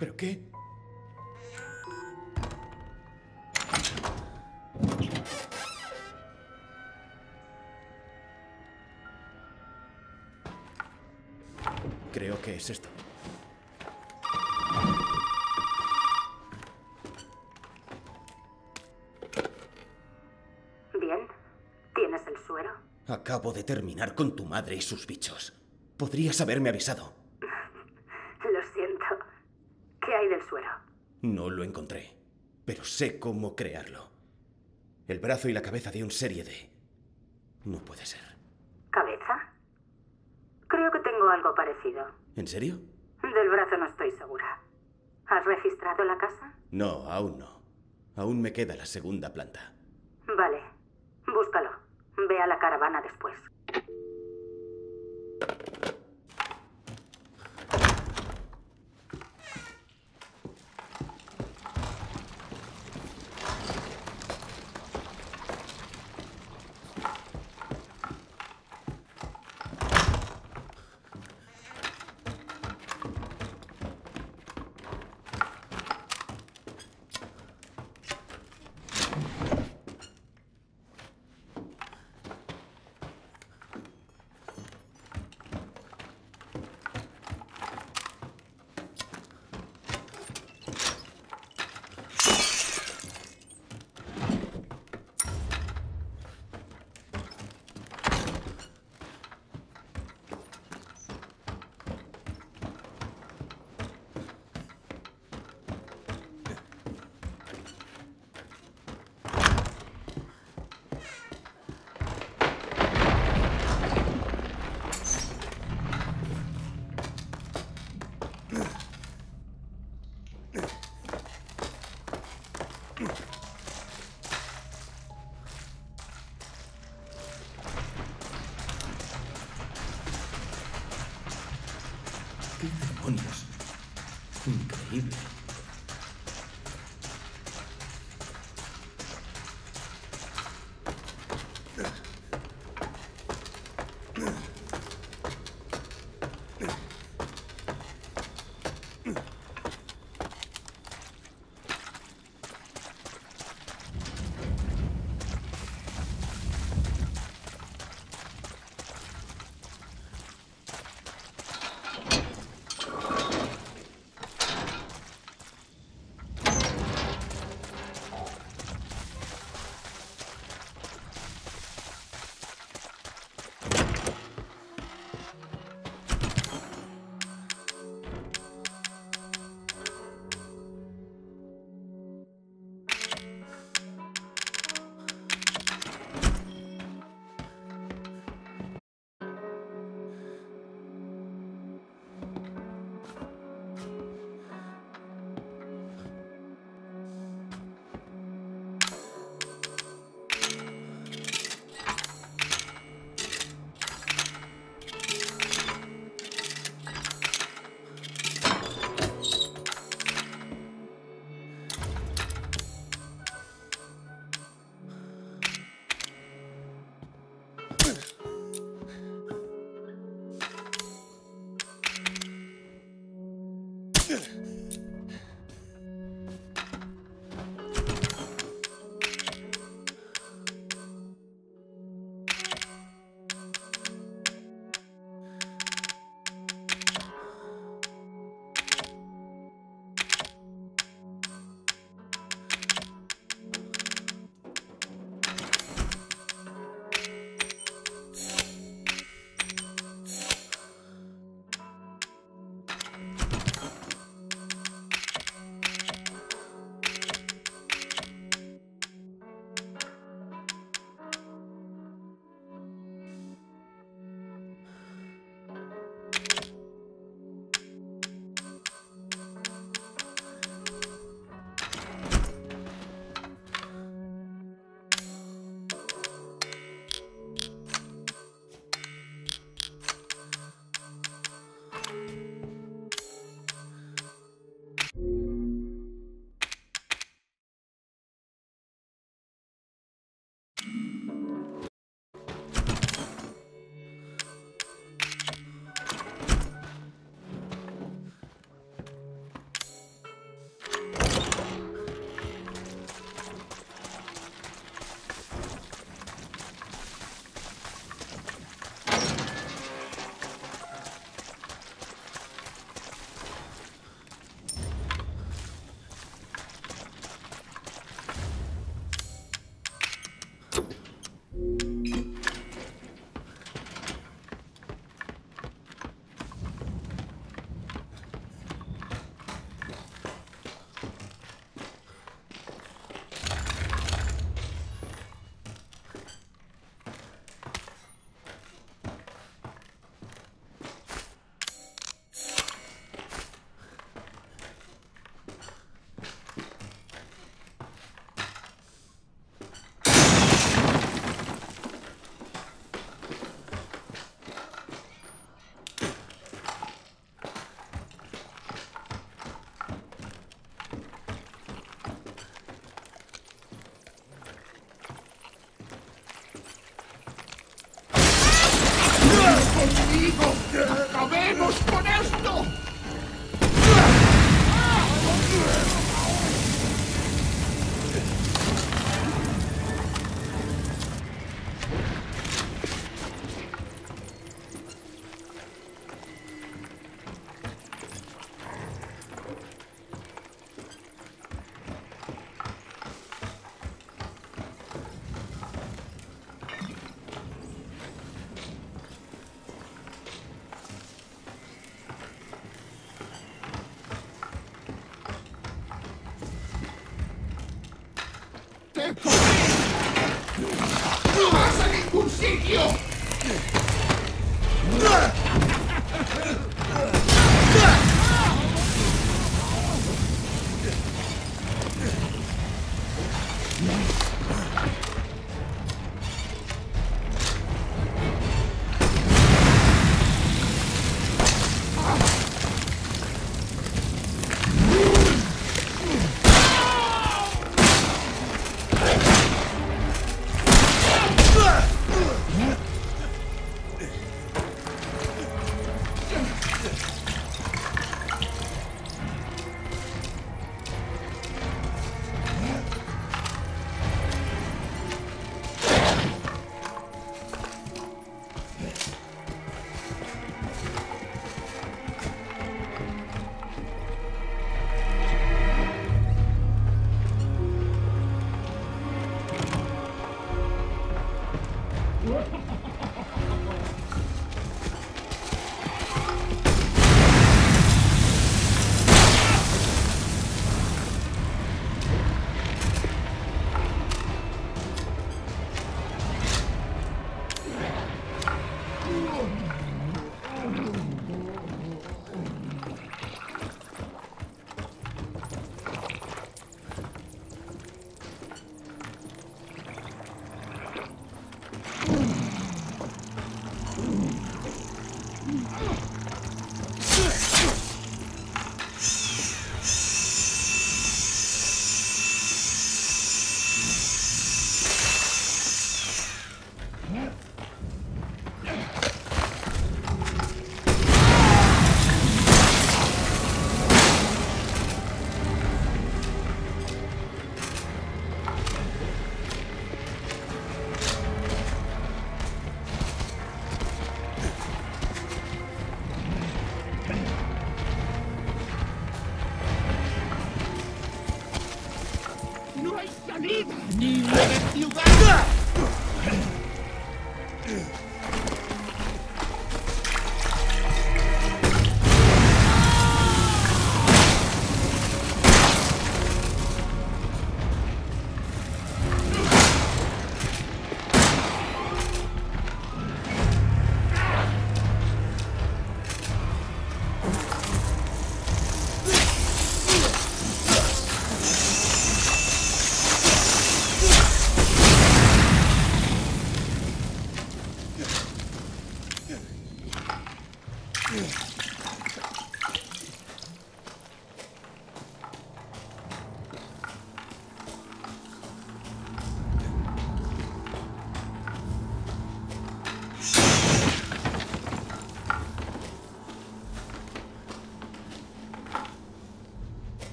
¿Pero qué? Creo que es esto. Bien. ¿Tienes el suero? Acabo de terminar con tu madre y sus bichos. Podrías haberme avisado. Lo siento. ¿Qué hay del suero? No lo encontré, pero sé cómo crearlo. El brazo y la cabeza de un serie de... No puede ser. ¿Cabeza? Creo que tengo algo parecido. ¿En serio? Del brazo no estoy segura. ¿Has registrado la casa? No, aún no. Aún me queda la segunda planta.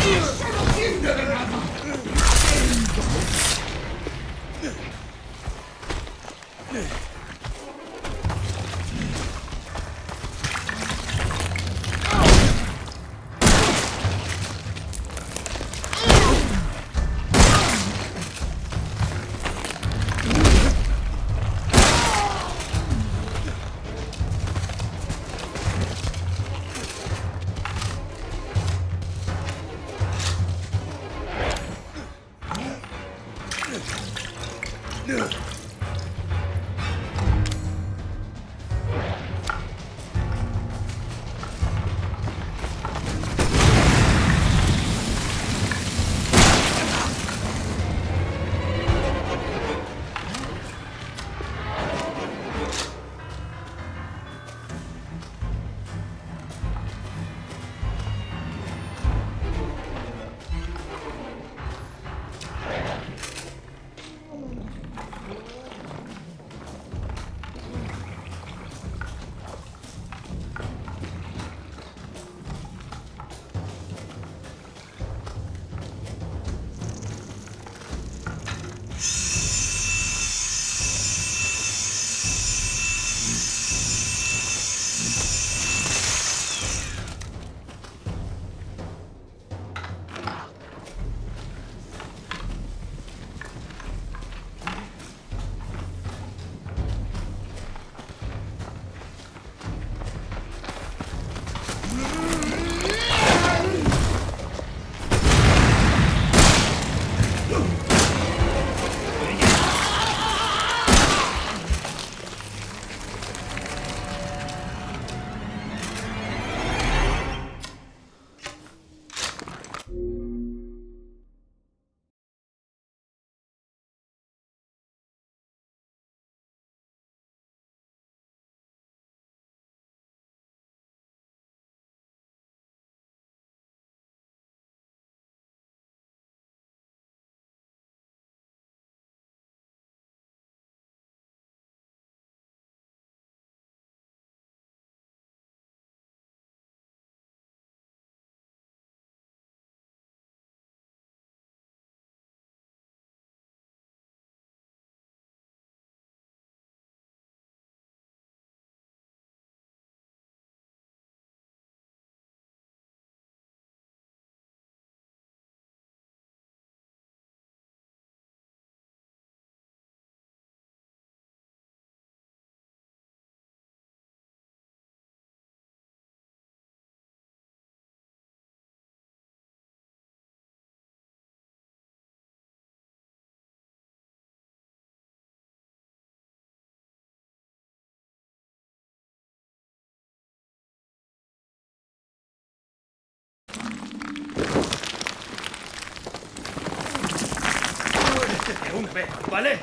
Shut up! ¿Vale?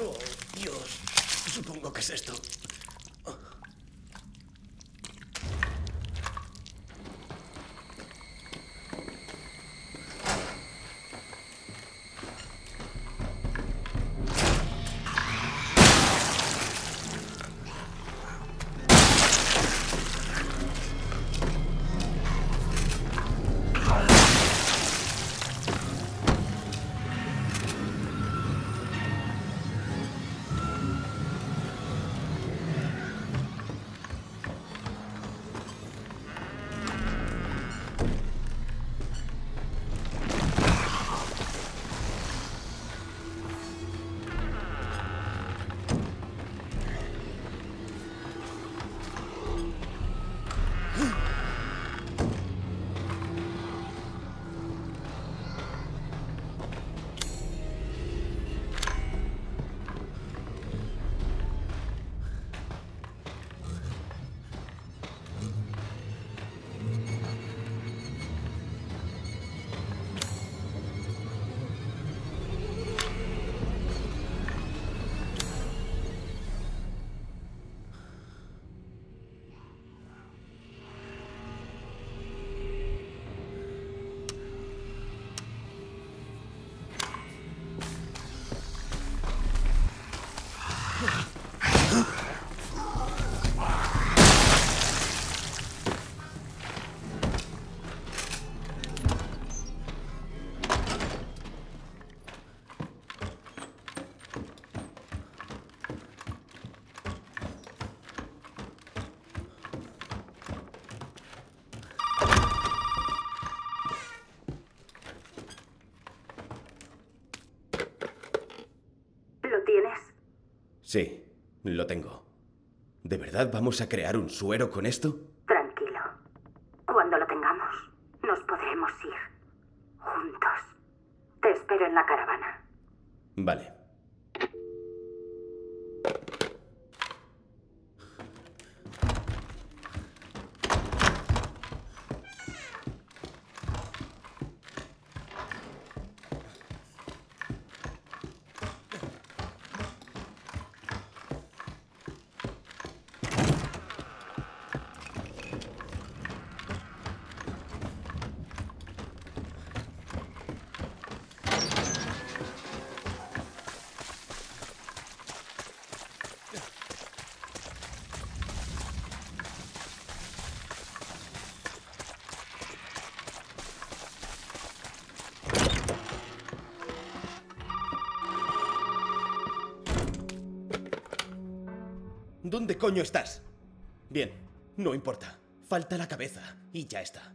Oh, Dios. Supongo que es esto. Lo tengo. ¿De verdad vamos a crear un suero con esto? Tranquilo. Cuando lo tengamos, nos podremos ir. Juntos. Te espero en la caravana. Vale. ¿Dónde coño estás? Bien, no importa. Falta la cabeza y ya está.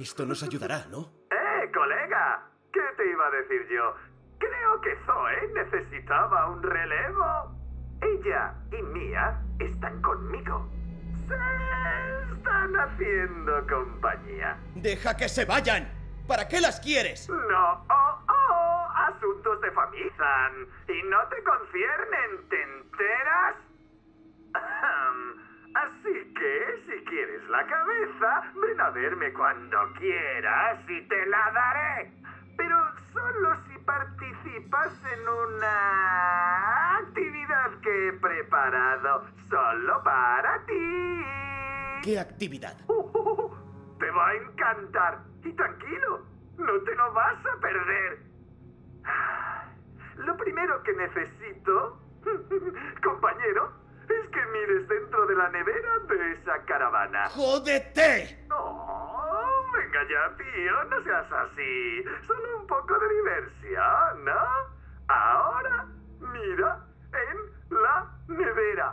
Esto nos ayudará, ¿no? ¡Eh, colega! ¿Qué te iba a decir yo? Creo que Zoe necesitaba un relevo. Ella y Mia están conmigo. Se están haciendo compañía. ¡Deja que se vayan! ¿Para qué las quieres? Actividad? Uh, te va a encantar. Y tranquilo, no te lo vas a perder. Lo primero que necesito, compañero, es que mires dentro de la nevera de esa caravana. ¡Jódete! Oh, venga ya, tío, no seas así. Solo un poco de diversión, ¿no? Ahora, mira en la nevera.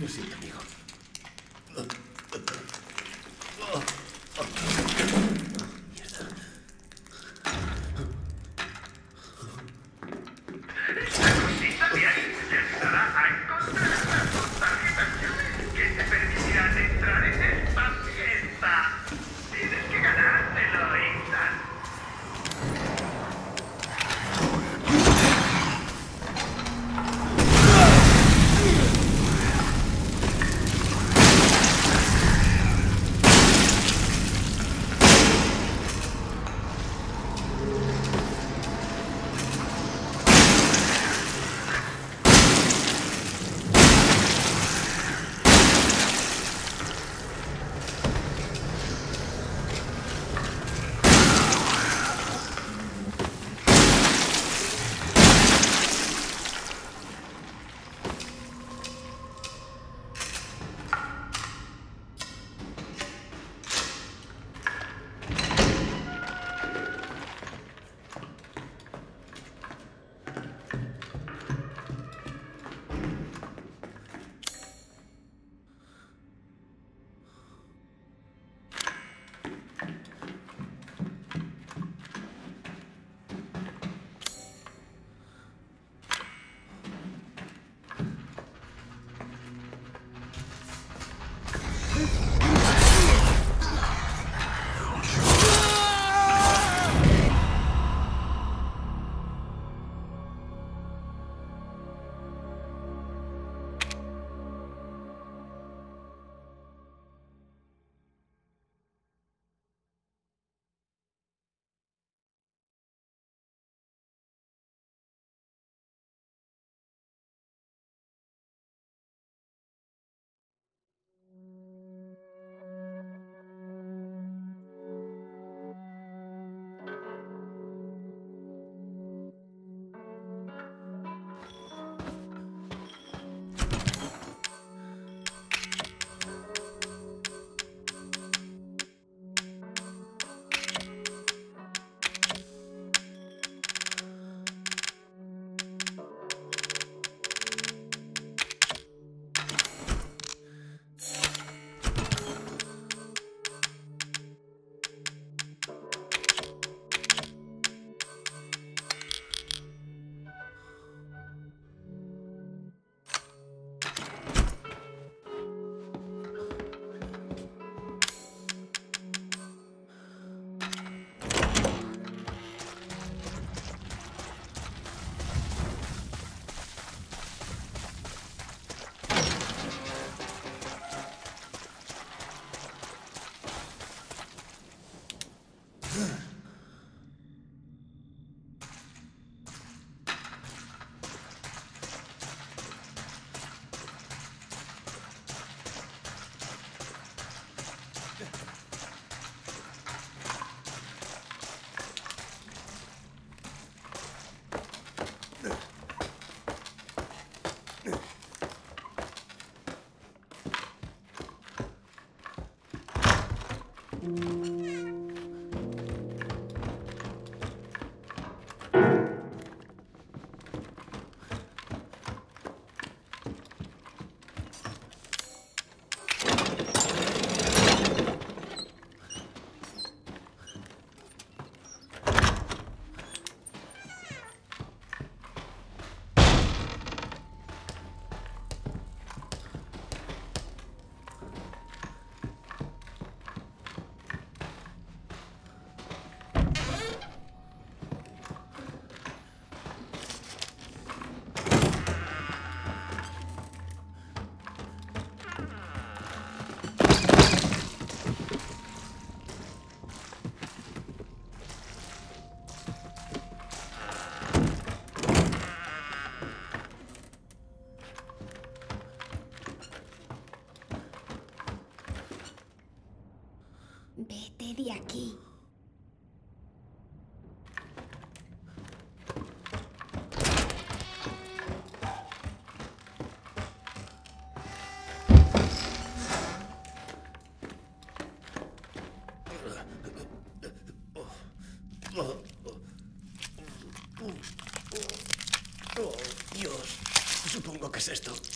Lo siento, amigo. Es esto.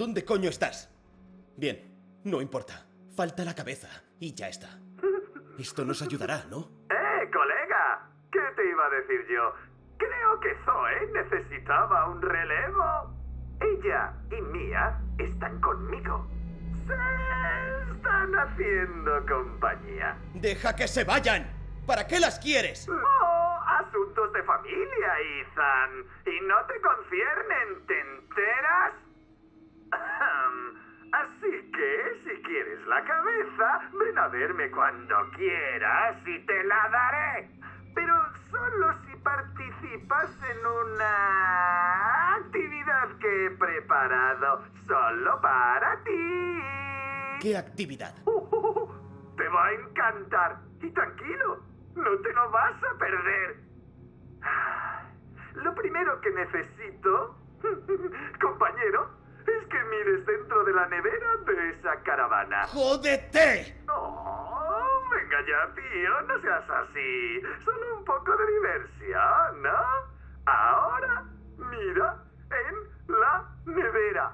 ¿Dónde coño estás? Bien, no importa. Falta la cabeza y ya está. Esto nos ayudará, ¿no? ¡Eh, colega! ¿Qué te iba a decir yo? Creo que Zoe necesitaba un relevo. Ella y Mia están conmigo. Se están haciendo compañía. ¡Deja que se vayan! ¿Para qué las quieres? Oh, asuntos de familia, Ethan. Y no te conciernen, ¿te enteras? Así que, si quieres la cabeza, ven a verme cuando quieras y te la daré. Pero solo si participas en una actividad que he preparado solo para ti. ¿Qué actividad? Uh, te va a encantar. Y tranquilo, no te lo vas a perder. Lo primero que necesito, compañero, es que mires dentro de la nevera de esa caravana. ¡Jódete! Oh, venga ya, tío, no seas así. Solo un poco de diversión, ¿no? Ahora, mira en la nevera.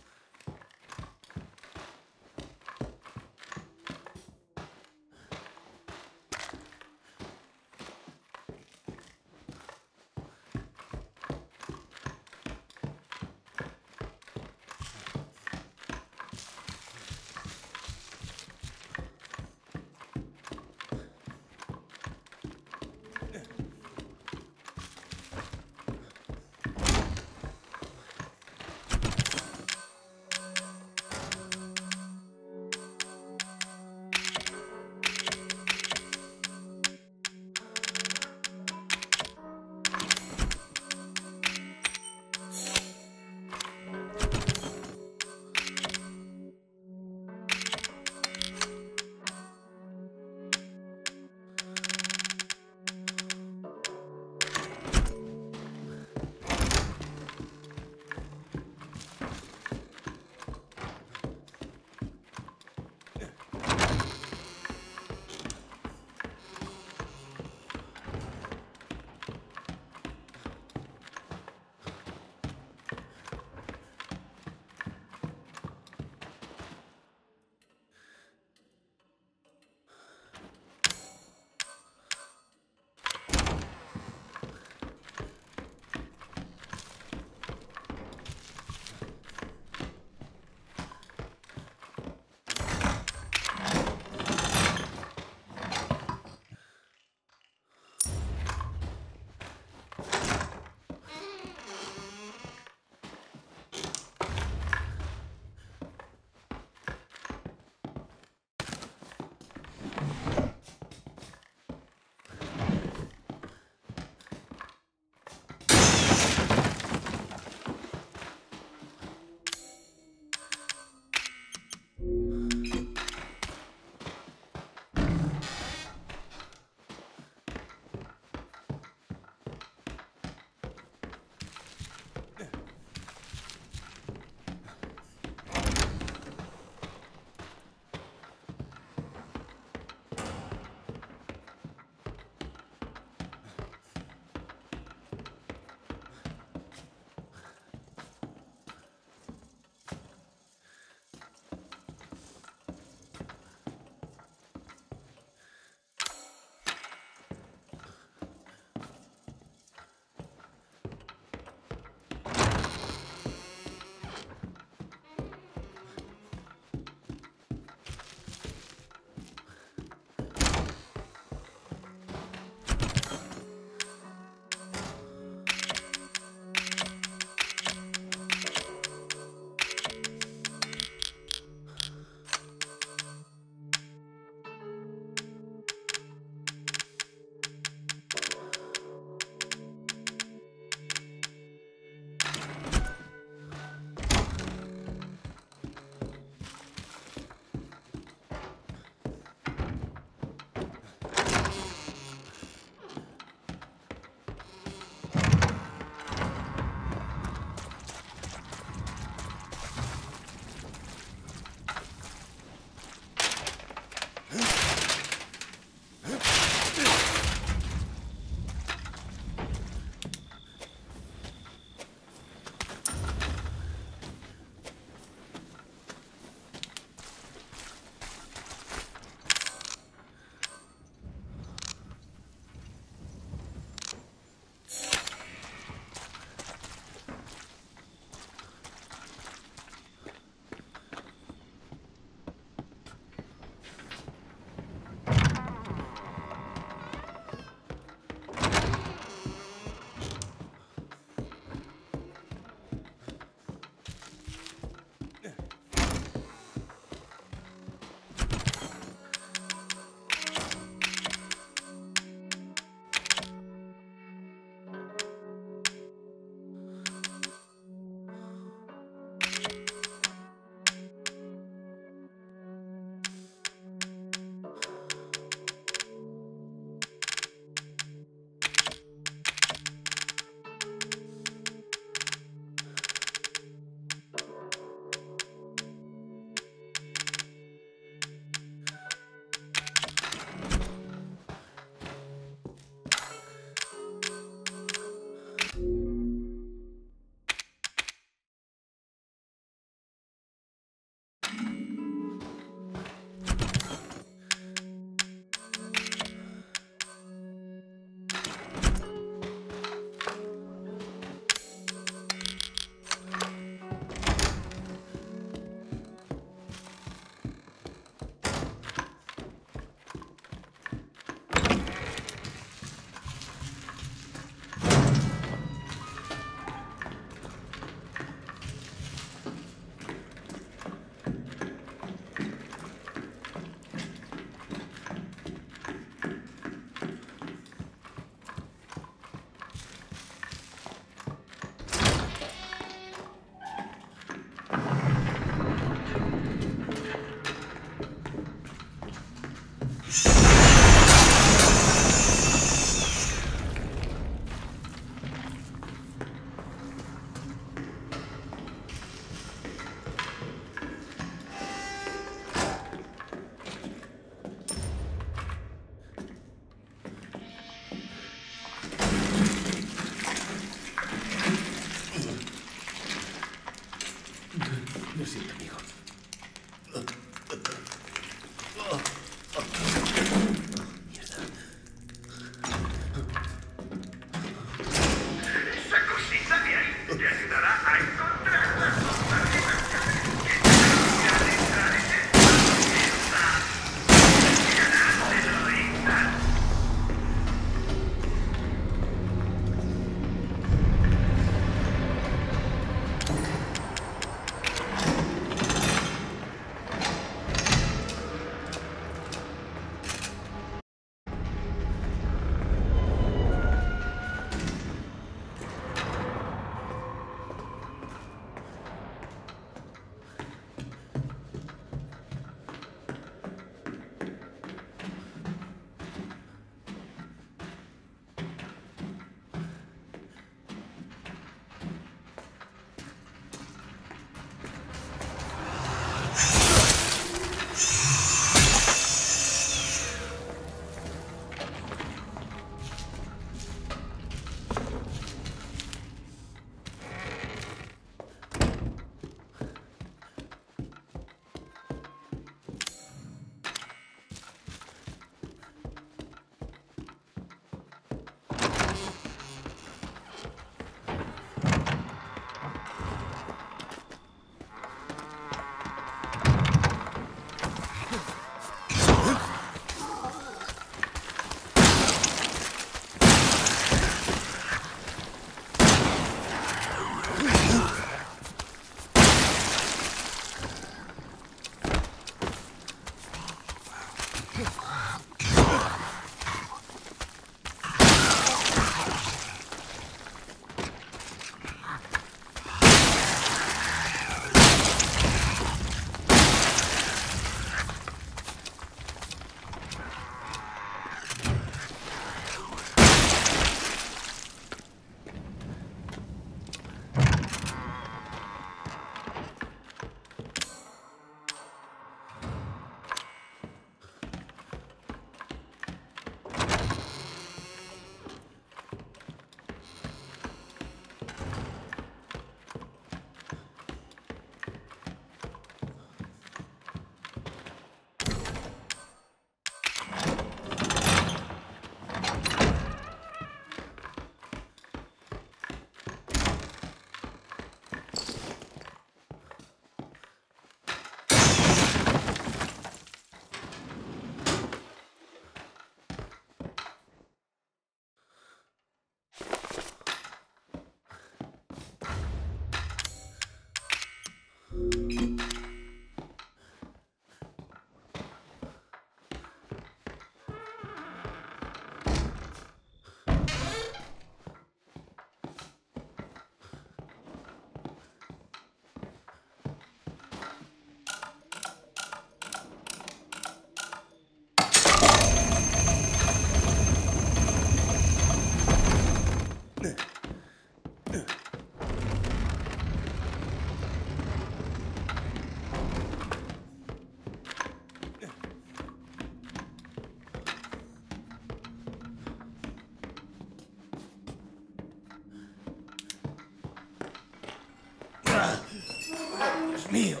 Mío.